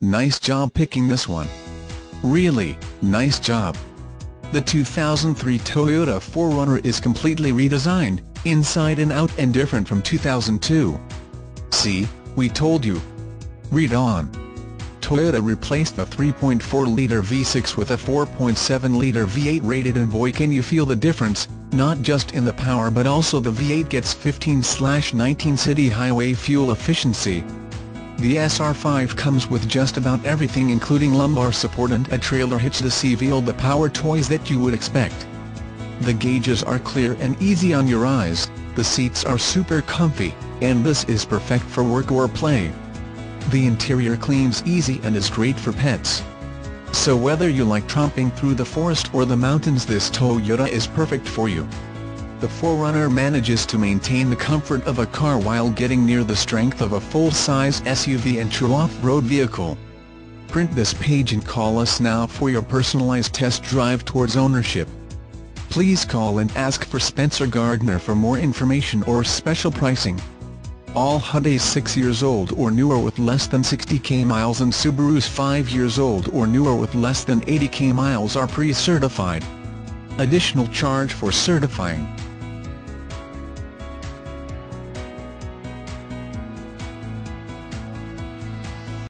nice job picking this one. Really, nice job. The 2003 Toyota 4Runner is completely redesigned, inside and out and different from 2002. See, we told you. Read on. Toyota replaced the 3.4-litre V6 with a 4.7-litre V8 rated and boy can you feel the difference, not just in the power but also the V8 gets 15-19 city highway fuel efficiency. The SR5 comes with just about everything including lumbar support and a trailer hitch to see all the power toys that you would expect. The gauges are clear and easy on your eyes, the seats are super comfy, and this is perfect for work or play. The interior cleans easy and is great for pets. So whether you like tromping through the forest or the mountains this Toyota is perfect for you. The 4Runner manages to maintain the comfort of a car while getting near the strength of a full-size SUV and true off-road vehicle. Print this page and call us now for your personalized test drive towards ownership. Please call and ask for Spencer Gardner for more information or special pricing. All Hyundais 6 years old or newer with less than 60k miles and Subarus 5 years old or newer with less than 80k miles are pre-certified. Additional charge for certifying.